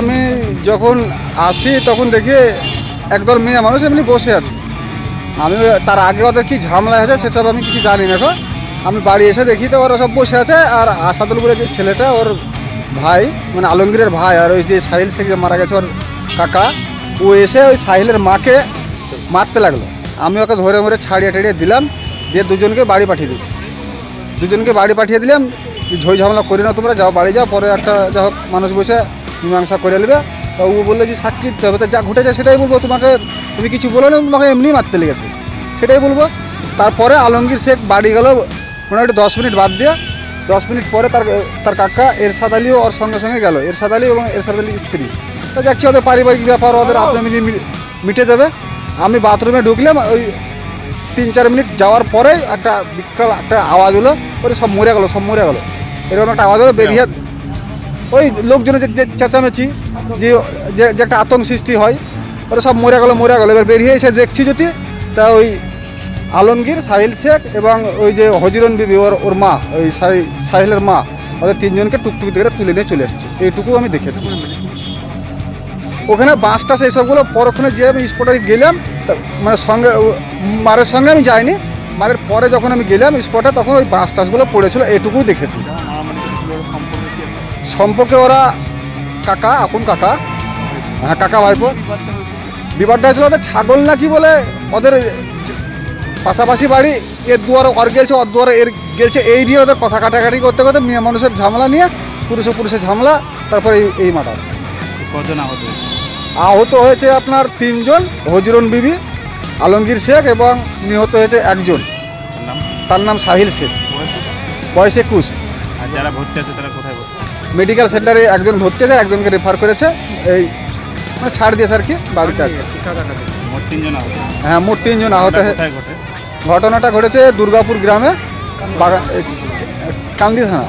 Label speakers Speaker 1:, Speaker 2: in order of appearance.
Speaker 1: আমি যখন আসি, তখন দেখি একদল মেয়ে মানুষ এমনি বসে আছে। আমি তার আগে ওদের কি ঝামেলা হয়েছে সেসব আমি কিছু জানি না আমি বাড়ি এসে দেখি তো ওরা সব বসে আছে আর আসাদুল বলে যে ছেলেটা, ওর ভাই মানে আলমগীরের ভাই আর ওই যে সাহিল শেখ যে মারা গেছে ওর কাকা, ও এসে ওই সাহিলের মাকে মারতে লাগল। আমি ওকে ধরে ধরে ছাড়িয়ে টাড়িয়ে দিলাম, দিয়ে দুজনকে বাড়ি পাঠিয়ে দিয়েছি। দুজনকে বাড়ি পাঠিয়ে দিলাম ঝই ঝামেলা করি না তোমরা, যাও বাড়ি যাও, পরে একটা যা হোক মানুষ বসে মীমাংসা করে নেবে। তা ও বলল যে, সাক্ষী দিতে হবে। তা যা ঘটেছে সেটাই বলব। তোমাকে তুমি কিছু বলো না, তোমাকে এমনি মারতে লেগেছে। সেটাই বলব। তারপরে আলমগীর শেখ বাড়ি গেল। মোটামুটি দশ মিনিট বাদ দিয়ে। দশ মিনিট পরে তার তার কাকা এরশাদ আলীও ওর সঙ্গে সঙ্গে গেল। এরশাদ আলী এবং এরশাদ আলীর স্ত্রী। তো দেখছি ওদের পারিবারিক ব্যাপার, ওদের আপনি মিটে যাবে। আমি বাথরুমে ঢুকলাম, ওই তিন চার মিনিট যাওয়ার পরেই একটা বিকল একটা আওয়াজ হলো। ওরে সব মরে গেলো, সব মরে গেলো। এরকম একটা আওয়াজ হলো, বেরিয়ে ওই লোকজনের যে চেঁচামেচি, যে যে একটা আতঙ্ক সৃষ্টি হয়, ওরা সব মরে গেলো মরে গেলো। এবার বেরিয়ে এসে দেখছি যদি, তা ওই আলমগীর, সাহিল শেখ এবং ওই যে হজিরন বিবি, ওর ওর মা, ওই সাহিলের মা, ওদের তিনজনকে টুকটুকি থেকে তুলে নিয়ে চলে এসছে। এইটুকু আমি দেখেছি। ওখানে বাসটা সেই সবগুলো পরক্ষণে যে আমি স্পটে গেলাম মানে সঙ্গে মারের সঙ্গে আমি যাইনি। মারের পরে যখন আমি গেলাম স্পটে তখন ওই বাস টাসগুলো পড়েছিল এটুকু দেখেছি। সম্পর্কে ওরা কাকা আপন কাকা। হ্যাঁ কাকা ভাইপো। বিবাদটা হয়েছিল ওদের ছাগল নাকি বলে ওদের পাশাপাশি বাড়ি এর দুয়ারে ওর গেলছে ওর দুয়ারে এর গেলছে এই নিয়ে ওদের কথা কাটাকাটি করতে করতে মেয়ে মানুষের ঝামেলা নিয়ে পুরুষে পুরুষের ঝামেলা তারপরে এই এই মাটার
Speaker 2: কজন আহত হয়েছে?
Speaker 1: আহত হয়েছে আপনার তিনজন হজরন বিবি আলমগীর শেখ এবং নিহত হয়েছে একজন।
Speaker 2: তার নাম?
Speaker 1: তার নাম সাহিল শেখ।
Speaker 2: বয়স
Speaker 1: বয়স একুশ।
Speaker 2: আর যারা ভর্তি আছে তারা কোথায় ভর্তি?
Speaker 1: মেডিকেল সেন্টারে একজন ভর্তি আছে একজনকে রেফার করেছে। এই মানে ছাড় দিয়েছে আর কি বাড়িতে আছে। হ্যাঁ মোট তিনজন আহত ঘটনাটা ঘটেছে দুর্গাপুর গ্রামে কান্দি থানা।